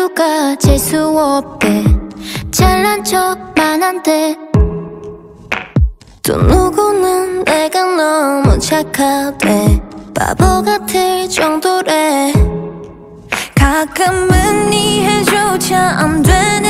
누가 재수 없대 잘난 척만 한대. 또 누구는 내가 너무 착하대. 바보 같을 정도래. 가끔은 이해조차 안 되는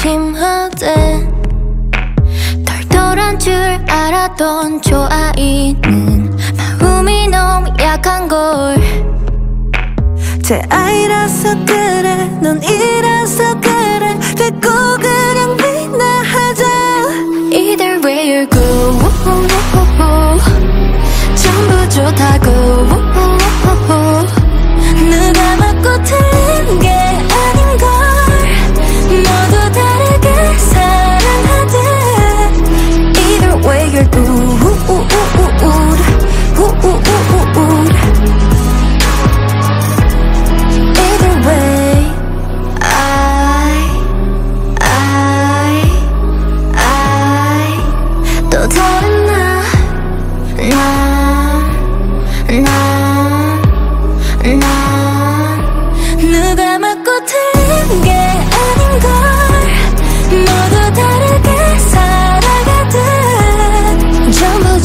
심하대 털털한 줄 알았던 저 아이는 마음이 너무 약한걸. 제 아이라서 그래 넌 이라서 그래. 됐고 그냥 믿나 하자. Either way you're good 전부 좋다고 누가 맞고 틀린 게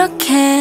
그렇게